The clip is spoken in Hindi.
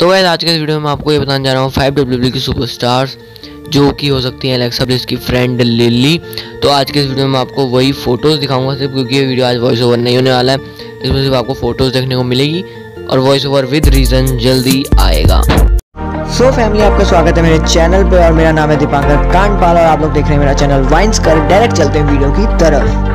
तो वैसे आज के इस वीडियो में आपको ये बताने जा रहा हूँ फाइव डब्ल्यू की सुपरस्टार्स जो कि हो सकती हैं एलेक्सा ब्लिस की फ्रेंड लिली तो आज के इस वीडियो में आपको वही फ़ोटोज़ दिखाऊँगा सिर्फ़ क्योंकि ये वीडियो आज वॉइस ओवर नहीं होने वाला है। इसमें सिर्फ़ आपको फ़ोटोज़ देखने को मिलेगी और वॉइस ओवर विद रीज़न जल्दी आएगा। सो so फैमिली आपका स्वागत है मेरे चैनल पे और मेरा नाम है दीपांकर कांडपाल और आप लोग देख रहे हैं मेरा चैनल वाइन्स कर डायरेक्ट चलते हैं वीडियो की तरफ़।